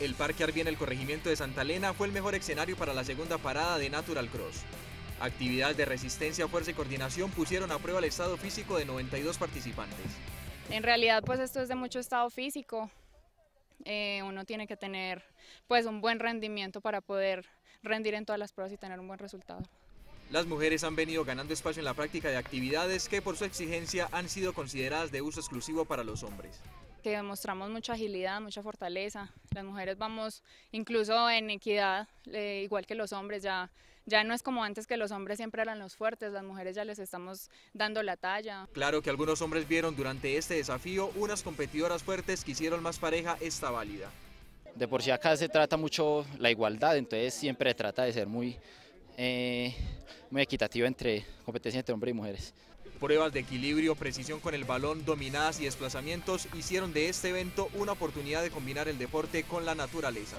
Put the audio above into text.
El Parque Arbi en el corregimiento de Santa Elena fue el mejor escenario para la segunda parada de Natural Cross. Actividades de resistencia, fuerza y coordinación pusieron a prueba el estado físico de 92 participantes. En realidad pues esto es de mucho estado físico. Eh, uno tiene que tener pues un buen rendimiento para poder rendir en todas las pruebas y tener un buen resultado. Las mujeres han venido ganando espacio en la práctica de actividades que por su exigencia han sido consideradas de uso exclusivo para los hombres que demostramos mucha agilidad, mucha fortaleza. Las mujeres vamos incluso en equidad, eh, igual que los hombres, ya, ya no es como antes que los hombres siempre eran los fuertes, las mujeres ya les estamos dando la talla. Claro que algunos hombres vieron durante este desafío unas competidoras fuertes que hicieron más pareja esta válida. De por sí acá se trata mucho la igualdad, entonces siempre trata de ser muy, eh, muy equitativo entre competencia entre hombres y mujeres. Pruebas de equilibrio, precisión con el balón, dominadas y desplazamientos hicieron de este evento una oportunidad de combinar el deporte con la naturaleza.